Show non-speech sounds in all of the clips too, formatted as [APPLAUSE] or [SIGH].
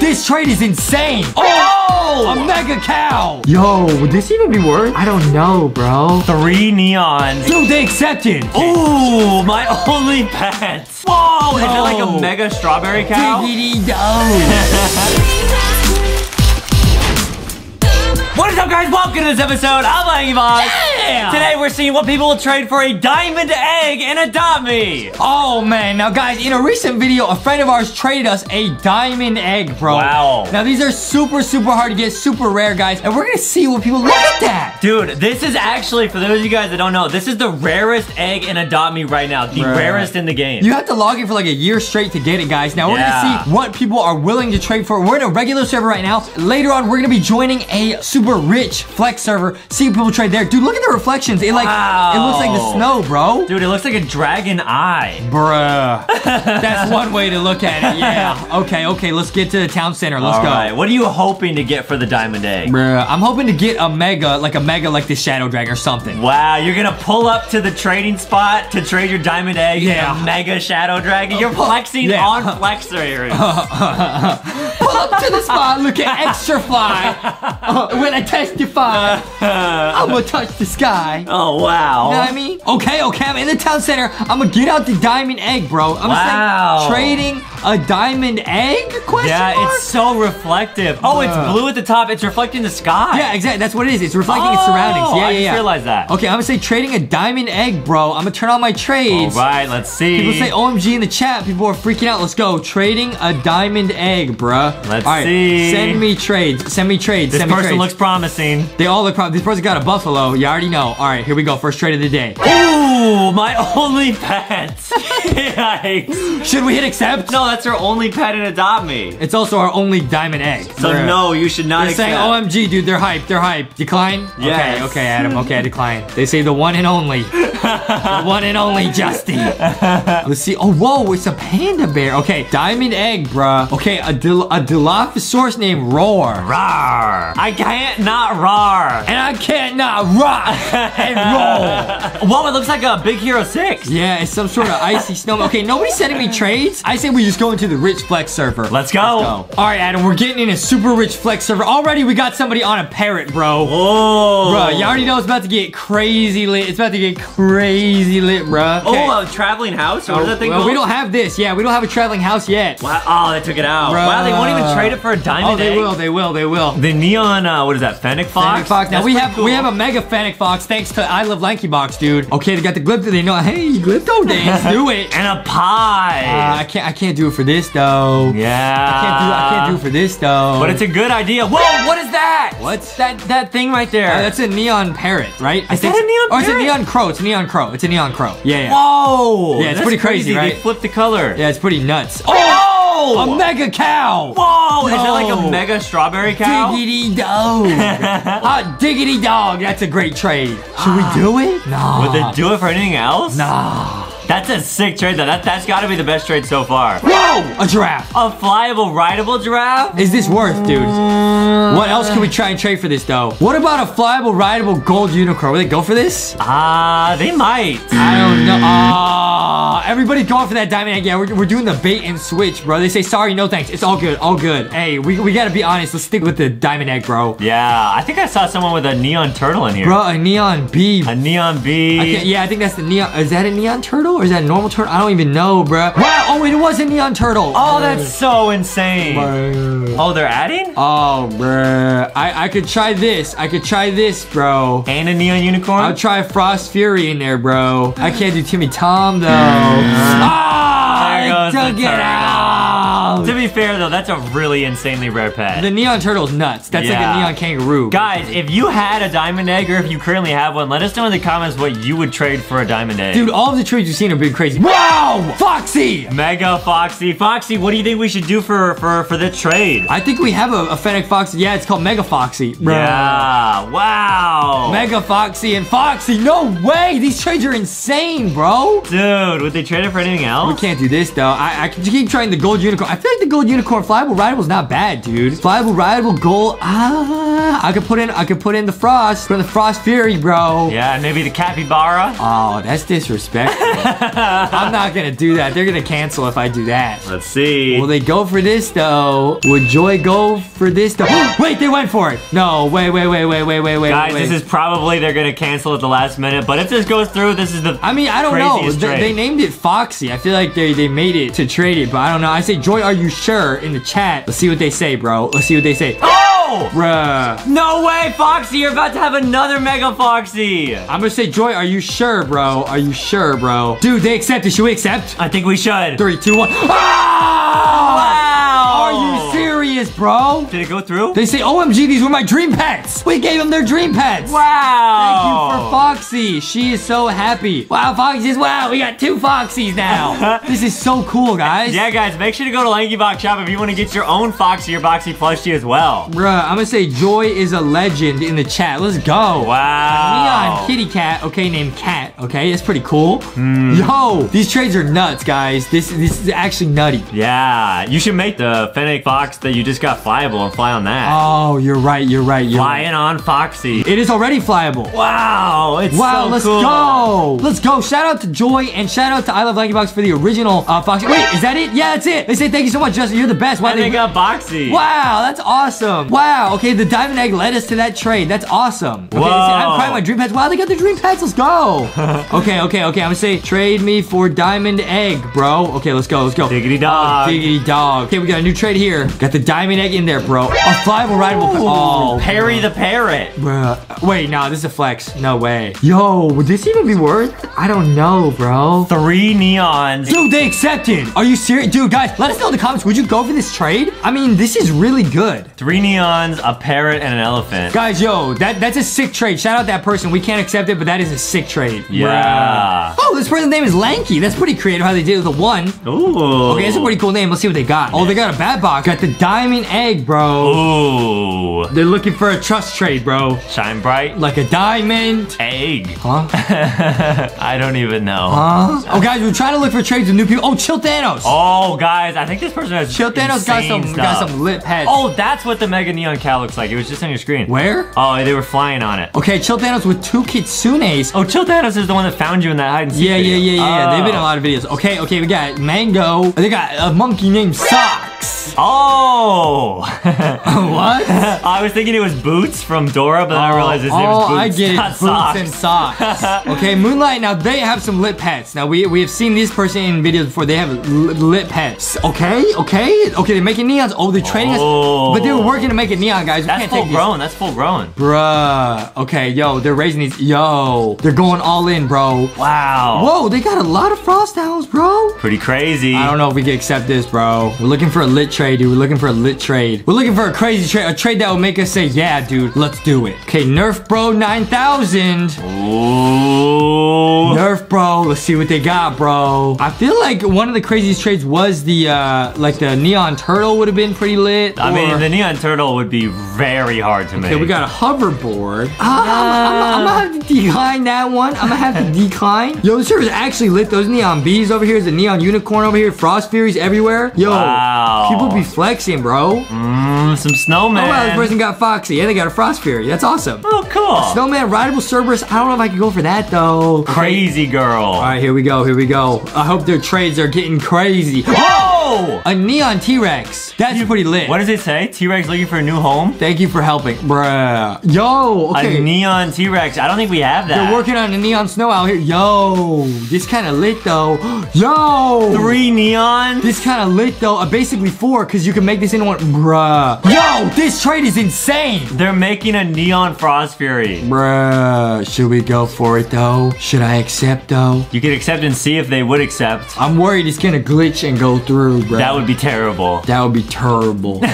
This trade is insane. Oh, a mega cow. Yo, would this even be worth? I don't know, bro. Three neons. Dude, they accepted. Ooh, my [LAUGHS] only pet. Whoa, is it like a mega strawberry cow? Diggity dog. [LAUGHS] [LAUGHS] Up, guys? Welcome to this episode of LankyBox. Yeah. Today, we're seeing what people will trade for a diamond egg and Adopt Me. Oh man, now guys, in a recent video, a friend of ours traded us a diamond egg, bro. Wow. Now these are super, super hard to get, super rare, guys, and we're gonna see what people look at that. Dude, this is actually, for those of you guys that don't know, this is the rarest egg in Adopt Me right now. The Bruh. rarest in the game. You have to log in for like a year straight to get it, guys. Now we're Yeah. gonna see what people are willing to trade for. We're in a regular server right now. Later on, we're gonna be joining a super rich flex server. See people trade there. Dude, look at the reflections. It like it looks like the snow, bro. Dude, it looks like a dragon eye. Bruh. [LAUGHS] That's one way to look at it. Yeah. Okay, okay, let's get to the town center. Let's All go. right, what are you hoping to get for the diamond egg? Bruh, I'm hoping to get a mega, like a mega like the Shadow Dragon or something. Wow, you're gonna pull up to the trading spot to trade your diamond egg Yeah. and a mega shadow dragon. You're [LAUGHS] flexing Yeah. on [LAUGHS] Flexer up to the spot, look at [LAUGHS] extra fly. Uh, when I testify, I'm gonna touch the sky. oh wow. You know what I mean? Okay, okay, I'm in the town center. I'm gonna get out the diamond egg, bro. I'm Wow. saying trading a diamond egg? Question Yeah, mark? it's so reflective. Oh, it's blue at the top. It's reflecting the sky. Yeah, exactly. That's what it is. It's reflecting its surroundings. Oh, Yeah, I yeah, just yeah. realized that. Okay, I'm gonna say trading a diamond egg, bro. I'm gonna turn on my trades. right, let's see. People say OMG in the chat. People are freaking out. Let's go. Trading a diamond egg, bruh. Let's All right, see. Send me trades. Send me trades. this Send me person trades. looks promising. They all look proud. This person got a buffalo. You already know. All right, here we go. First trade of the day. Ooh, my [LAUGHS] only pet. [LAUGHS] Yikes. Should we hit accept? No, that's her only pet and adopt me. It's also our only diamond egg. So no, you should not They're saying. OMG, dude. They're hype. They're hype. Decline? Yes. Okay, okay, Adam. Okay, I decline. They say the one and only. [LAUGHS] the one and only Justy. [LAUGHS] Let's see. Oh, whoa, it's a panda bear. Okay, diamond egg, bruh. Okay, a, Dil a Dilophosaurus named Roar. Rar. I can't not rar. And I can't not rock [LAUGHS] and roll. Whoa, it looks like a Big Hero 6. Yeah, it's some sort of icy snowman. Okay, nobody's sending me trades. I say we just go into the rich flex server. Let's go. All right, Adam, we're getting in a super rich flex server. Already, we got somebody on a parrot, bro. Whoa. Bro, you already know it's about to get crazy lit. It's about to get crazy lit, bro. Okay. Oh, a traveling house? What is that thing well, we don't have this. Yeah, we don't have a traveling house yet. Wow, oh, they took it out. Wow, they won't even trade it for a diamond Oh, they egg? will, they will, they will. The neon, uh, what is that, Fennec Fox? Fennec Fox. Now That's we have cool. we have a mega Fennec Fox thanks to I Love Lanky Box, dude. Okay, they got the Glypto. They know, hey, Glypto dance, do it. And a pie. Uh, I can't I can't do it for this though. yeah. I can't do I can't do it for this though. But it's a good idea. Whoa, what is that? What? That that thing right there. Uh, that's a neon parrot, right? I Is think that a neon Oh, it's a parrot? neon crow. It's a neon crow. It's a neon crow. Yeah, yeah. Whoa. Yeah, it's pretty crazy, right? They flipped the color. Yeah, it's pretty nuts. Oh! A mega cow! Whoa! Is that like a mega strawberry cow? Diggity dog! [LAUGHS] Hot diggity dog! That's a great trade. Should we do it? No. Would they do it for anything else? Nah. That's a sick trade though. That, that's gotta be the best trade so far. Whoa! A giraffe. A flyable, rideable giraffe? Is this worth, dude? What else can we try and trade for this, though? What about a flyable, rideable gold unicorn? Will they go for this? Ah, they might. I don't know. Ah, everybody's going for that diamond egg. Yeah, we're, we're doing the bait and switch, bro. They say sorry, no thanks. It's all good, all good. Hey, we, we gotta be honest. Let's stick with the diamond egg, bro. Yeah, I think I saw someone with a neon turtle in here. Bro, a neon bee. A neon bee. yeah, I think that's the neon. Is that a neon turtle or is that a normal turtle? I don't even know, bro. Wow. Oh, wait, it was a neon turtle. Oh, that's so insane. Bruh. Oh, they're adding? Oh, bruh. I, I could try this. I could try this, bro. And a neon unicorn? I'll try Frost Fury in there, bro. I can't do Timmy Tom, though. Ah, There I goes the took it turtle. Out. To be fair though, that's a really insanely rare pet. The neon turtle's nuts. That's like a neon kangaroo. Guys, if you had a diamond egg or if you currently have one, let us know in the comments what you would trade for a diamond egg. Dude, all of the trades you've seen have been crazy. Wow! Foxy! Mega Foxy. Foxy, what do you think we should do for for for the trade? I think we have a, a Fennec Foxy. Yeah, it's called Mega Foxy. Bro. Yeah. Wow. Mega Foxy and Foxy. No way! These trades are insane, bro. Dude, would they trade it for anything else? We can't do this though. I, I can keep trying the gold unicorn. I feel like the gold unicorn flyable rideable is not bad, dude. Flyable rideable gold. Ah, I could put in. I could put in the frost. Put in the frost fury, bro. Yeah, maybe the capybara. Oh, that's disrespectful. [LAUGHS] I'm not gonna do that. They're gonna cancel if I do that. Let's see. Will they go for this though? Would Joy go for this though? [GASPS] wait, they went for it. No, wait, wait, wait, wait, wait, wait, wait. Guys, wait. this is probably they're gonna cancel at the last minute. But if this goes through, this is the I mean, I don't know. They, they named it Foxy. I feel like they, they made it to trade it, but I don't know. I say, Joy, are you sure? In the chat. Let's see what they say, bro. Let's see what they say. Oh! Bruh. No way, Foxy! You're about to have another Mega Foxy. I'm gonna say, Joy, are you sure, bro? Are you sure, bro? Dude, they accepted. Should we accept? I think we should. Three, two, one. Ah! Wow! Are you serious, bro? Did it go through? They say, OMG, these were my dream pets. We gave them their dream pets. Wow. Thank you for Foxy. She is so happy. Wow, Foxy says, wow, we got two Foxies now. [LAUGHS] this is so cool, guys. Yeah, guys, make sure to go to LankyBox Shop if you want to get your own Foxy or Boxy plushie as well. Bruh, I'm gonna say Joy is a legend in the chat. Let's go. Wow. Neon kitty cat, okay, named Cat, okay? That's pretty cool. Hmm. Yo, these trades are nuts, guys. This, this is actually nutty. Yeah, you should make the Fennec Fox that you just got flyable and fly on that. Oh, you're right, you're right, you're right. Flying on Foxy. It is already flyable. Wow, it's Wow, so let's cool. go. Let's go. Shout out to Joy and shout out to I Love Lanky Box for the original uh, Fox. Wait, is that it? Yeah, that's it. They say thank you so much, Justin. You're the best. Why And they got Boxy. Wow, that's awesome. Wow, okay, the diamond egg led us to that trade. That's awesome. Okay, Whoa. I'm crying my dream pets. Wow, they got the dream pets. Let's go. [LAUGHS] okay, okay, okay. I'm gonna say trade me for diamond egg, bro. Okay, let's go, let's go. Diggity Oh, dog. diggity dog. Okay, we got a new trade here. Got the diamond egg in there, bro. A flyable rideable. pet. Oh, Perry the Parrot. Bruh. Wait, no, this is a flex. No way. Yo, would this even be worth? I don't know, bro. Three neons. Dude, they accepted. Are you serious? Dude, guys, let us know in the comments. Would you go for this trade? I mean, this is really good. Three neons, a parrot, and an elephant. Guys, yo, that that's a sick trade. Shout out that person. We can't accept it, but that is a sick trade. Yeah. Bruh. Oh, this person's name is Lanky. That's pretty creative how they did it with a one. Ooh. Okay, that's a pretty cool name. Let's see what they got. Oh, they got a bad box. Got the diamond egg, bro. Ooh. They're looking for a trust trade, bro. Shine bright. Like a diamond. Egg. Huh? [LAUGHS] I don't even know. Huh? Oh, guys, we're trying to look for trades with new people. Oh, Chill Thanos. Oh, guys, I think this person has Chill Thanos got some got some lit pets. Oh, that's what the Mega Neon Cow looks like. It was just on your screen. where? Oh, they were flying on it. Okay, Chill Thanos with two Kitsunes. Oh, Chill Thanos is the one that found you in that hide and seek Yeah, yeah, video. yeah, yeah. yeah. They've been in a Oh. lot of videos. Okay, okay, we got Mango. They got a monkey named Socks. Oh! [LAUGHS] what? [LAUGHS] I was thinking it was Boots from Dora, but then I oh, realized his name oh, was Boots. I get it. not Boots Socks. and socks. [LAUGHS] okay, Moonlight. Now they have some lit pets. Now we we have seen this person in videos before. They have li- lit pets. Okay, okay, okay. They're making neons. Oh, they're training Oh. us. But they were working to make it neon, guys. We That's can't full grown. That's full grown. Bruh. Okay, yo, they're raising these. Yo, they're going all in, bro. Wow. Whoa, they got a lot of frost owls, bro. Pretty crazy. I don't know if we can accept this, bro. We're looking for a lit trade, dude. We're looking for a lit trade. We're looking for a crazy trade, a trade that will make us say, yeah, dude, let's do it. Okay, Nerf Bro 9000. Ooh. Nerf Bro, let's see what they got, bro. I feel like one of the craziest trades was the, uh, like the Neon Turtle would have been pretty lit. I mean, the Neon Turtle would be very hard to make. Okay, we got a hoverboard. Uh, I'm, I'm- I'm gonna have to decline that one. I'm gonna have to [LAUGHS] decline. Yo, this server's actually lit. Those neon bees over here. There's a neon unicorn over here. Frost Furies everywhere. Yo, Wow. people be flexing, bro. Mm, some snowman. Oh wow, this person got Foxy. And they got a Frost Fury. That's awesome. Oh, cool. Snowman, rideable Cerberus. I don't know if I can go for that though. Crazy girl. All right, here we go. Here we go. I hope their trades are getting crazy. Oh! A neon T-Rex. That's pretty lit. What does it say? T-Rex looking for a new home? Thank you for helping, bruh. Yo, okay. A neon T-Rex. I don't think we have that. They're working on a neon snow out here. Yo, this kind of lit though. [GASPS] Yo, Three neon? This kind of lit though. Uh, basically four, cause you can make this into one. Bruh. Yo, this trade is insane. They're making a neon Frost Fury. Bruh, should we go for it though? Should I accept though? You can accept and see if they would accept. I'm worried it's gonna glitch and go through, bruh. That would be terrible. that would be terrible. [LAUGHS]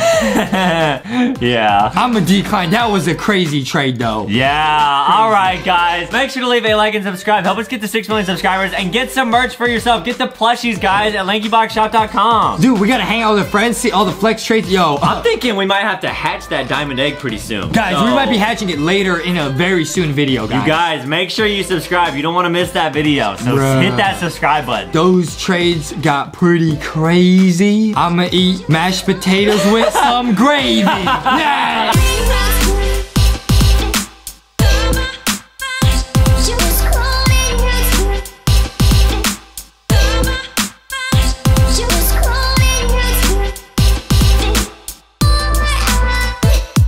yeah. I'm a decline. That was a crazy trade though. Yeah. All right, guys. Make sure to leave a like and subscribe. Help us get to 6 million subscribers and get some merch for yourself. Get the plushies, guys, at lankyboxshop.com. Dude, we gotta hang out with our friends, see all the flex trades. Yo, I'm thinking we might have to hatch that diamond egg pretty soon. guys, we might be hatching it later in a very soon video, guys. You guys, make sure you subscribe. You don't want to miss that video. So Bruh. hit that subscribe button. Those trades got pretty crazy. I'ma eat mashed potatoes with [LAUGHS] some gravy. Yeah.